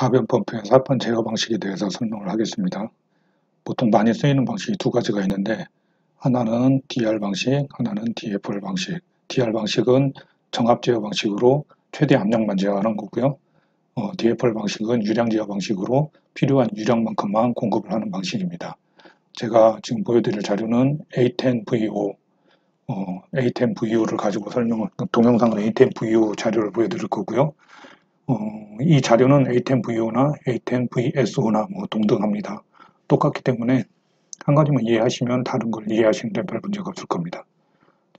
가변 펌프의 사판 제어 방식에 대해서 설명을 하겠습니다. 보통 많이 쓰이는 방식이 두 가지가 있는데 하나는 DR 방식, 하나는 DFR 방식. DR 방식은 정압 제어 방식으로 최대 압력만 제어하는 거고요. 어, DFR 방식은 유량 제어 방식으로 필요한 유량만큼만 공급을 하는 방식입니다. 제가 지금 보여드릴 자료는 A10VO 어, A10VO를 가지고 설명을 동영상으로 A10VO 자료를 보여드릴 거고요. 어, 이 자료는 A10VO나 A10VSO나 뭐 동등합니다. 똑같기 때문에 한 가지만 이해하시면 다른 걸 이해하시는데 별 문제가 없을 겁니다.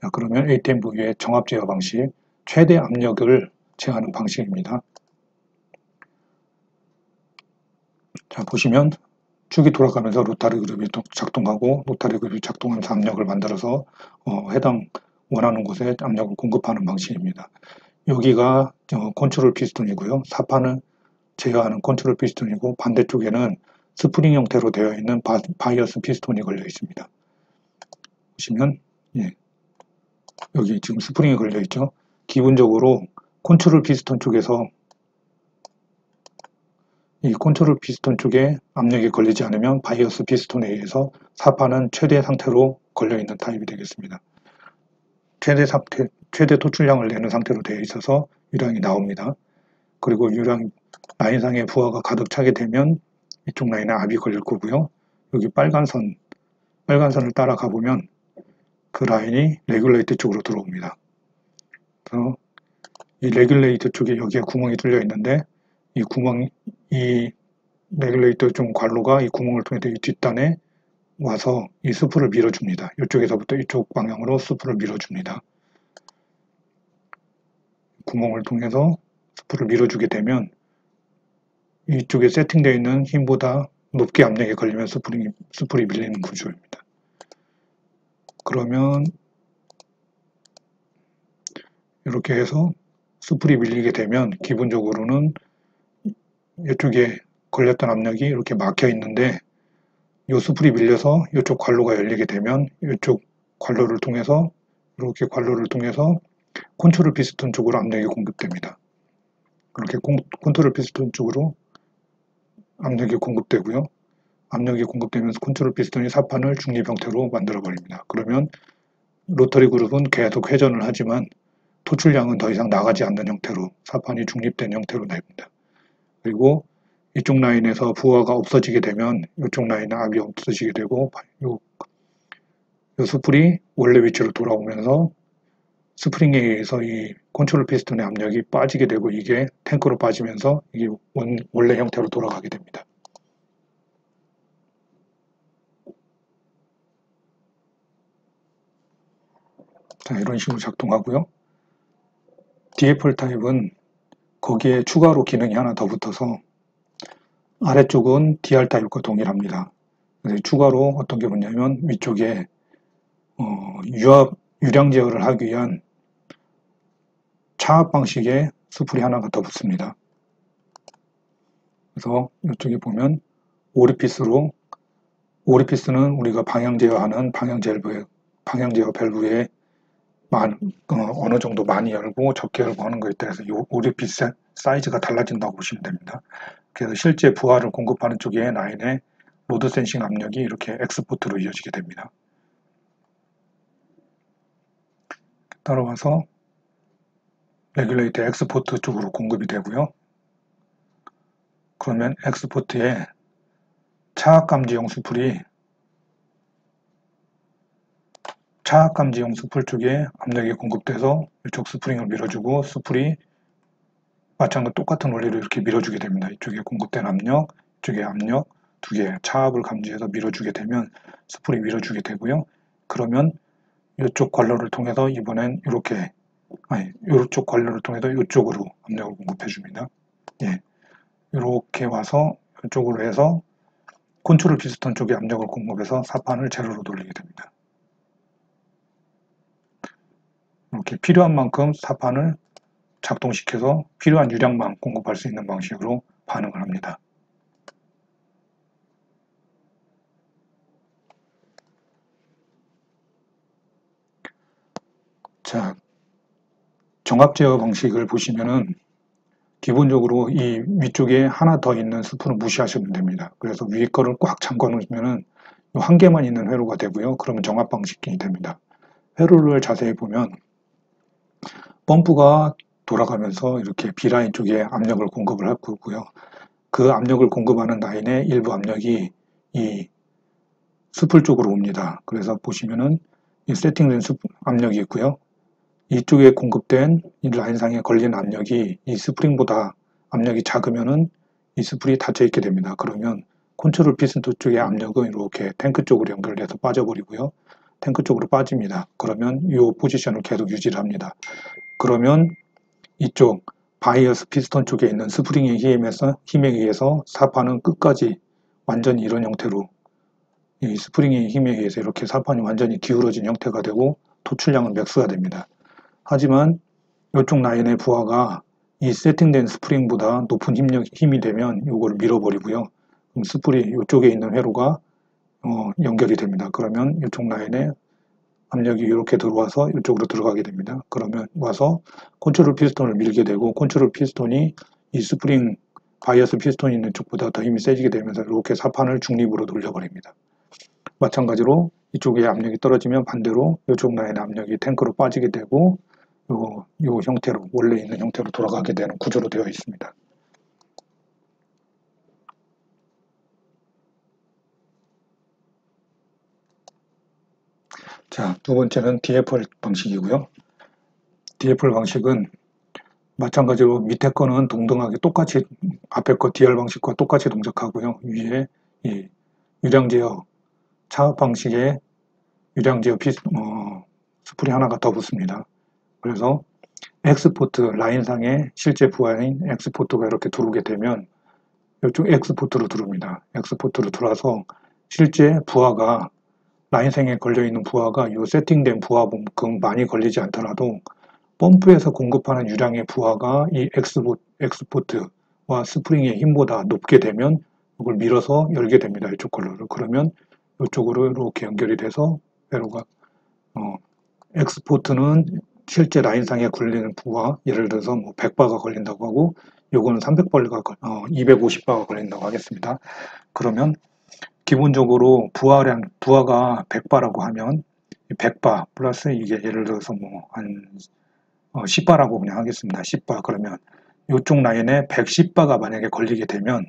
자, 그러면 A10VO의 정압 제어 방식, 최대 압력을 제어하는 방식입니다. 자, 보시면 축이 돌아가면서 로타리 그룹이 작동하고 로타리 그룹이 작동하면서 압력을 만들어서 어, 해당 원하는 곳에 압력을 공급하는 방식입니다. 여기가 어, 컨트롤 피스톤이고요. 사판을 제어하는 컨트롤 피스톤이고 반대쪽에는 스프링 형태로 되어 있는 바, 바이어스 피스톤이 걸려 있습니다. 보시면 예, 여기 지금 스프링이 걸려 있죠. 기본적으로 컨트롤 피스톤 쪽에서 이 컨트롤 피스톤 쪽에 압력이 걸리지 않으면 바이어스 피스톤에 의해서 사판은 최대 상태로 걸려 있는 타입이 되겠습니다. 최대 상태, 최대 토출량을 내는 상태로 되어 있어서 유량이 나옵니다. 그리고 유량 라인상의 부하가 가득 차게 되면 이쪽 라인에 압이 걸릴 거고요. 여기 빨간 선, 빨간 선을 따라가 보면 그 라인이 레귤레이터 쪽으로 들어옵니다. 그래서 이 레귤레이터 쪽에 여기에 구멍이 뚫려 있는데 이 구멍, 이 레귤레이터 중 관로가 이 구멍을 통해서 이 뒷단에 와서 이 spool을 밀어줍니다. 이쪽에서부터 이쪽 방향으로 spool을 밀어줍니다. 구멍을 통해서 spool을 밀어주게 되면 이쪽에 세팅되어 있는 힘보다 높게 압력이 걸리면 스프링이, spool이 밀리는 구조입니다. 그러면 이렇게 해서 spool이 밀리게 되면 기본적으로는 이쪽에 걸렸던 압력이 이렇게 막혀 있는데 이 스풀이 밀려서 이쪽 관로가 열리게 되면 이쪽 관로를 통해서 이렇게 관로를 통해서 컨트롤 피스톤 쪽으로 압력이 공급됩니다. 그렇게 컨트롤 피스톤 쪽으로 압력이 공급되고요. 압력이 공급되면서 컨트롤 피스톤이 사판을 중립 형태로 만들어 버립니다. 그러면 로터리 그룹은 계속 회전을 하지만 토출량은 더 이상 나가지 않는 형태로 사판이 중립된 형태로 됩니다. 그리고 이쪽 라인에서 부하가 없어지게 되면 이쪽 라인은 압이 없어지게 되고 요, 요 스풀이 원래 위치로 돌아오면서 스프링에 의해서 이 컨트롤 피스톤의 압력이 빠지게 되고 이게 탱크로 빠지면서 이게 원, 원래 형태로 돌아가게 됩니다. 자, 이런 식으로 작동하고요. DFL 타입은 거기에 추가로 기능이 하나 더 붙어서 아래쪽은 DR 타입과 동일합니다. 추가로 어떤 게 뭐냐면 위쪽에 어, 유압, 유량 제어를 하기 위한 차압 방식의 수풀이 하나가 더 붙습니다. 그래서 이쪽에 보면 오리피스로 오리피스는 우리가 방향 제어하는 방향 제어부에 방향 제어 밸브에 많, 어, 느 정도 많이 열고 적게 열고 하는 거에 따라서 이 오리피스 사이즈가 달라진다고 보시면 됩니다. 그래서 실제 부하를 공급하는 쪽의 라인에 load sensing 압력이 이렇게 X port로 이어지게 됩니다. 따라와서 레귤레이터 X port 쪽으로 공급이 되고요. 그러면 엑스포트에 차압 감지용 스풀이 차압 감지용 스풀 쪽에 압력이 공급돼서 이쪽 스프링을 밀어주고 스풀이 마찬가지 똑같은 원리로 이렇게 밀어주게 됩니다. 이쪽에 공급된 압력, 이쪽에 압력 두 개 차압을 감지해서 밀어주게 되면 스풀이 밀어주게 되고요. 그러면 이쪽 관로를 통해서 이번엔 이렇게 아니, 이쪽 관로를 통해서 이쪽으로 압력을 공급해 줍니다. 예. 이렇게 와서 이쪽으로 해서 컨트롤 피스톤 쪽에 압력을 공급해서 사판을 제로로 돌리게 됩니다. 이렇게 필요한 만큼 사판을 작동시켜서 필요한 유량만 공급할 수 있는 방식으로 반응을 합니다. 자, 정압 제어 방식을 보시면은 기본적으로 이 위쪽에 하나 더 있는 스프는 무시하시면 됩니다. 그래서 위에 거를 꽉 잠궈 놓으면은 한 개만 있는 회로가 되고요. 그러면 정압 방식이 됩니다. 회로를 자세히 보면 펌프가 돌아가면서 이렇게 B라인 쪽에 압력을 공급을 할 거고요. 그 압력을 공급하는 라인의 일부 압력이 이 수풀 쪽으로 옵니다. 그래서 보시면은 이 세팅된 압력이 있고요. 이쪽에 공급된 이 라인상에 걸린 압력이 이 스프링보다 압력이 작으면은 이 스프링이 닫혀 있게 됩니다. 그러면 컨트롤 피스톤 쪽의 압력은 이렇게 탱크 쪽으로 연결돼서 빠져버리고요. 탱크 쪽으로 빠집니다. 그러면 이 포지션을 계속 유지를 합니다. 그러면 이쪽 바이어스 피스톤 쪽에 있는 스프링의 힘에서, 힘에 의해서 사판은 끝까지 완전히 이런 형태로 이 스프링의 힘에 의해서 이렇게 사판이 완전히 기울어진 형태가 되고 토출량은 max가 됩니다. 하지만 이쪽 라인의 부하가 이 세팅된 스프링보다 높은 힘력, 힘이 되면 이걸 밀어버리고요. 스프링 이쪽에 있는 회로가 어, 연결이 됩니다. 그러면 이쪽 라인에 압력이 이렇게 들어와서 이쪽으로 들어가게 됩니다. 그러면 와서 컨트롤 피스톤을 밀게 되고 컨트롤 피스톤이 이 스프링 바이어스 피스톤이 있는 쪽보다 더 힘이 세지게 되면서 이렇게 사판을 중립으로 돌려버립니다. 마찬가지로 이쪽에 압력이 떨어지면 반대로 이쪽 라인의 압력이 탱크로 빠지게 되고 요, 요 형태로 원래 있는 형태로 돌아가게 되는 구조로 되어 있습니다. 자, 두 번째는 DFR 방식이고요. DFR 방식은 마찬가지로 밑에 거는 동등하게 똑같이 앞에 거 DR 방식과 똑같이 동작하고요. 위에 이 유량 제어 차압 방식의 유량 제어 피, 어, 스프링 하나가 더 붙습니다. 그래서 X port 라인상에 실제 부하인 X port가 이렇게 들어오게 되면 이쪽 X port로 들어옵니다. X port로 들어와서 실제 부하가 라인상에 걸려있는 부하가 이 세팅된 부하만큼 많이 걸리지 않더라도 펌프에서 공급하는 유량의 부하가 이 엑스포, 엑스포트와 스프링의 힘보다 높게 되면 이걸 밀어서 열게 됩니다. 이쪽 관로. 그러면 이쪽으로 이렇게 연결이 돼서 회로가 어, X port는 실제 라인상에 걸리는 부하 예를 들어서 뭐 100바가 걸린다고 하고 요거는 300바가 어, 250바가 걸린다고 하겠습니다. 그러면 기본적으로 부하량, 부하가 100바라고 하면 100바 플러스 이게 예를 들어서 뭐 한 어, 10바라고 그냥 하겠습니다. 10바 그러면 이쪽 라인에 110바가 만약에 걸리게 되면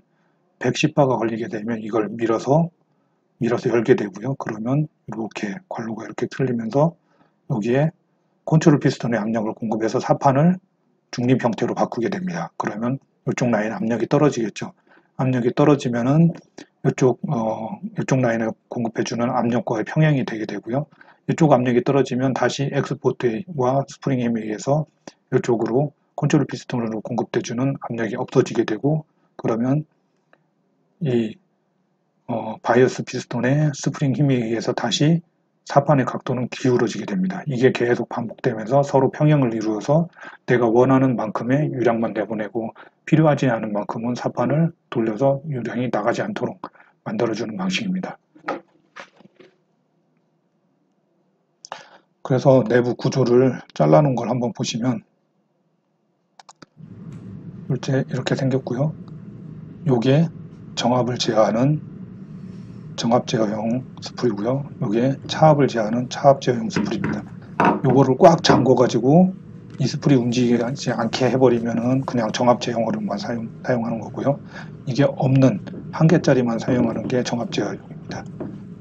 110바가 걸리게 되면 이걸 밀어서 밀어서 열게 되고요. 그러면 이렇게 관로가 이렇게 트이면서 여기에 컨트롤 피스톤의 압력을 공급해서 사판을 중립 형태로 바꾸게 됩니다. 그러면 이쪽 라인 압력이 떨어지겠죠. 압력이 떨어지면은 이쪽 어, 이쪽 라인을 공급해주는 압력과의 평형이 되게 되고요. 이쪽 압력이 떨어지면 다시 엑스포트와 스프링 힘에 의해서 이쪽으로 컨트롤 피스톤으로 공급돼주는 압력이 없어지게 되고 그러면 이 어, 바이어스 피스톤의 스프링 힘에 의해서 다시 사판의 각도는 기울어지게 됩니다. 이게 계속 반복되면서 서로 평형을 이루어서 내가 원하는 만큼의 유량만 내보내고 필요하지 않은 만큼은 사판을 돌려서 유량이 나가지 않도록 만들어주는 방식입니다. 그래서 내부 구조를 잘라놓은 걸 한번 보시면 실제 이렇게 생겼고요. 요게 정압을 제어하는 정압 제어용 스프이고요. 이게 차압을 제어하는 차압 제어용 스프입니다. 요거를 꽉 잠궈 가지고 이 스풀이 움직이지 않게 해버리면은 그냥 정압 제어용으로만 사용, 사용하는 거고요. 이게 없는 한 개짜리만 사용하는 게 정압 제어용입니다.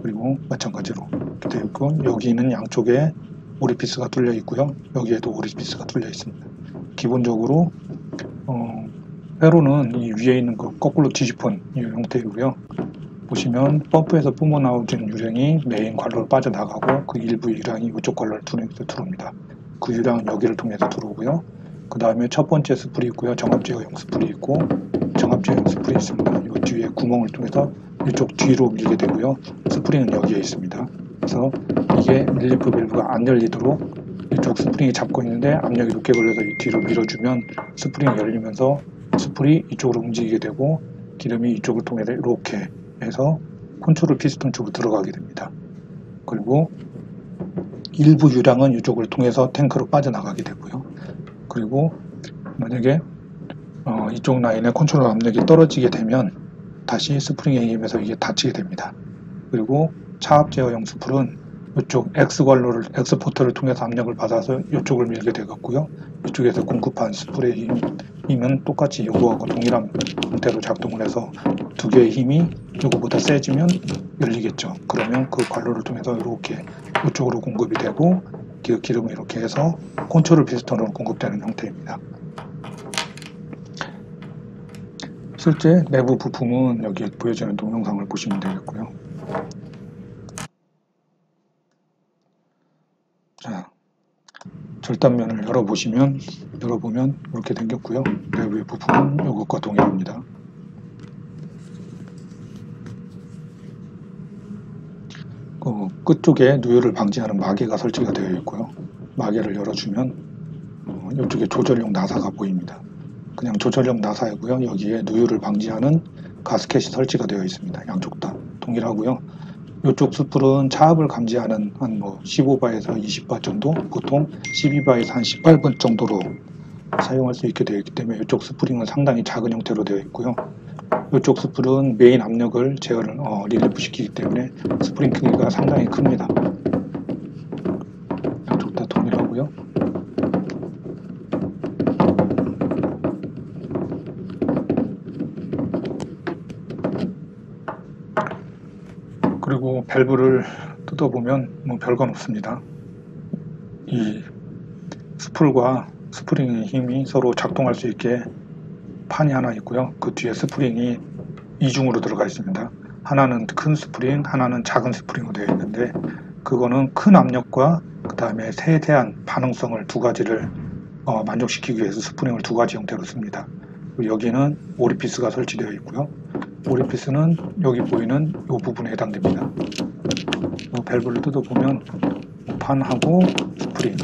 그리고 마찬가지로 되어 있고 여기는 양쪽에 오리피스가 뚫려 있고요. 여기에도 오리피스가 뚫려 있습니다. 기본적으로 어, 회로는 이 위에 있는 거 거꾸로 뒤집은 이 형태이고요. 보시면 펌프에서 뿜어 나오는 유량이 메인 관로로 빠져나가고 그 일부 유량이 이쪽 관로를 통해서 들어옵니다. 그 유량은 여기를 통해서 들어오고요. 그 다음에 첫 번째 스풀이 있고요. 정압제어용 스풀이 있고 정압제어용 스풀이 있습니다. 이 뒤에 구멍을 통해서 이쪽 뒤로 밀게 되고요. 스프링은 여기에 있습니다. 그래서 이게 릴리프 밸브가 안 열리도록 이쪽 스프링이 잡고 있는데 압력이 높게 걸려서 이 뒤로 밀어주면 스프링이 열리면서 스풀이 이쪽으로 움직이게 되고 기름이 이쪽을 통해서 이렇게 해서 컨트롤 피스톤 쪽으로 들어가게 됩니다. 그리고 일부 유량은 이쪽을 통해서 탱크로 빠져나가게 되고요. 그리고 만약에 어, 이쪽 라인의 컨트롤 압력이 떨어지게 되면 다시 스프링에 의해서 이게 닫히게 됩니다. 그리고 차압 제어용 스풀은 이쪽 X 관로를 X 포트를 통해서 압력을 받아서 이쪽을 밀게 되겠고요. 이쪽에서 공급한 힘, 힘은 똑같이 요거하고 동일한 형태로 작동을 해서 두 개의 힘이 요거보다 세지면 열리겠죠. 그러면 그 관로를 통해서 이렇게 이쪽으로 공급이 되고 그 기름을 이렇게 해서 컨트롤 피스톤으로 공급되는 형태입니다. 실제 내부 부품은 여기 보여지는 동영상을 보시면 되겠고요. 자, 절단면을 열어보시면 열어보면 이렇게 생겼고요. 내부의 부품은 이것과 동일합니다. 그 끝쪽에 누유를 방지하는 마개가 설치가 되어 있고요. 마개를 열어주면 어, 이쪽에 조절용 나사가 보입니다. 그냥 조절용 나사이고요. 여기에 누유를 방지하는 가스켓이 설치가 되어 있습니다. 양쪽 다 동일하고요. 이쪽 숯불은 차압을 감지하는 한 뭐 15바에서 20바 정도, 보통 12바에서 한 18바 정도로 사용할 수 있게 되어 있기 때문에 이쪽 스프링은 상당히 작은 형태로 되어 있고요. 이쪽 스풀은 메인 압력을 제어를 어, 릴리프 시키기 때문에 스프링 크기가 상당히 큽니다. 밸브를 뜯어보면 뭐 별건 없습니다. 이 스풀과 스프링의 힘이 서로 작동할 수 있게 판이 하나 있고요. 그 뒤에 스프링이 이중으로 들어가 있습니다. 하나는 큰 스프링, 하나는 작은 스프링으로 되어 있는데 그거는 큰 압력과 그 다음에 세세한 반응성을 두 가지를 어, 만족시키기 위해서 스프링을 두 가지 형태로 씁니다. 여기는 오리피스가 설치되어 있고요. 오리피스는 여기 보이는 이 부분에 해당됩니다. 이 밸브를 뜯어보면 판하고 스프링,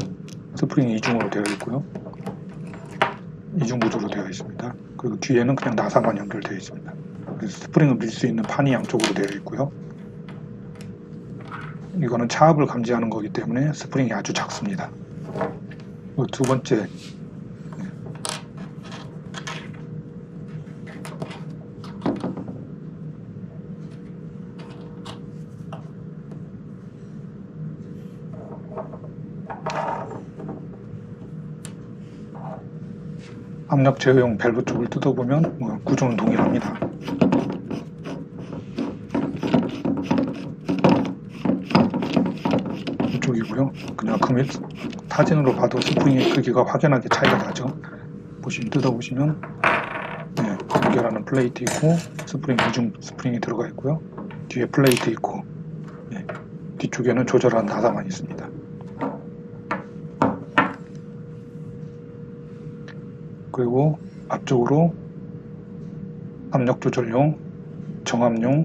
스프링이 이중으로 되어 있고요. 이중 구조로 되어 있습니다. 그리고 뒤에는 그냥 나사만 연결되어 있습니다. 스프링을 밀 수 있는 판이 양쪽으로 되어 있고요. 이거는 차압을 감지하는 거기 때문에 스프링이 아주 작습니다. 두 번째 압력 제어용 밸브 쪽을 뜯어보면 뭐 구조는 동일합니다. 이쪽이고요. 그냥 금일 사진으로 봐도 스프링의 크기가 확연하게 차이가 나죠. 보시면 뜯어보시면 네, 연결하는 플레이트 있고 스프링 이중 스프링이 들어가 있고요. 뒤에 플레이트 있고 네, 뒤쪽에는 조절하는 나사만 있습니다. 그리고 앞쪽으로 압력 조절용, 정압용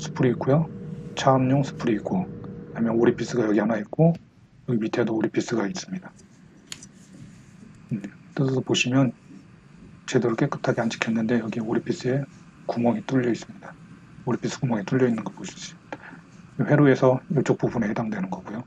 스풀이 있고요. 차압용 스풀이 있고 그다음에 오리피스가 여기 하나 있고 여기 밑에도 오리피스가 있습니다. 음, 뜯어서 보시면 제대로 깨끗하게 안 찍혔는데 여기 오리피스에 구멍이 뚫려 있습니다. 오리피스 구멍이 뚫려 있는 거 보실 수 있습니다. 회로에서 이쪽 부분에 해당되는 거고요.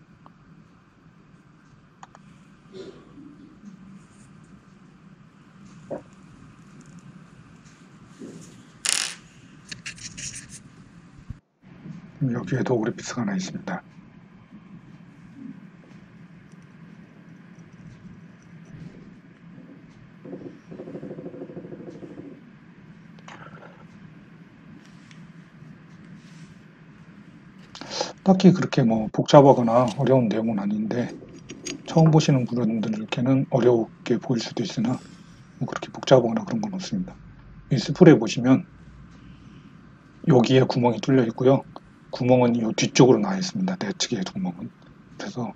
여기에도 오리피스가 하나 있습니다. 딱히 그렇게 뭐 복잡하거나 어려운 내용은 아닌데 처음 보시는 분들께는 어렵게 보일 수도 있으나 뭐 그렇게 복잡하거나 그런 건 없습니다. 이 스프레이 보시면 여기에 구멍이 뚫려 있고요. 구멍은 이 뒤쪽으로 나와 있습니다. 내측의 구멍은. 그래서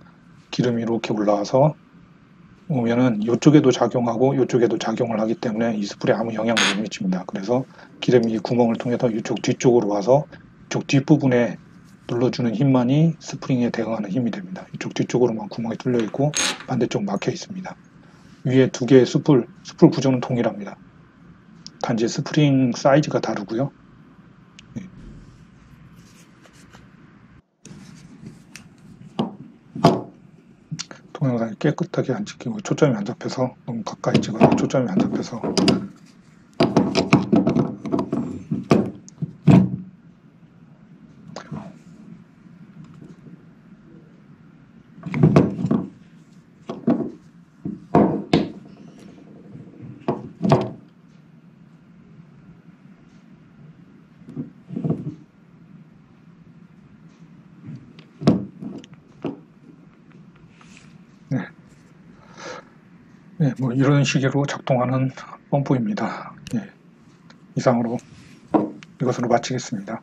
기름이 이렇게 올라와서 오면은 이쪽에도 작용하고 이쪽에도 작용을 하기 때문에 이 스프레이 아무 영향을 못 미칩니다. 그래서 기름이 구멍을 통해서 이쪽 뒤쪽으로 와서 이쪽 뒷부분에 눌러주는 힘만이 스프링에 대응하는 힘이 됩니다. 이쪽 뒤쪽으로만 구멍이 뚫려 있고 반대쪽 막혀 있습니다. 위에 두 개의 스풀, 스풀 구조는 동일합니다. 단지 스프링 사이즈가 다르고요. 동영상이 깨끗하게 안 찍히고 초점이 안 잡혀서 너무 가까이 찍어서 초점이 안 잡혀서 네, 뭐 이런 식으로 작동하는 펌프입니다. 예, 이상으로 이것으로 마치겠습니다.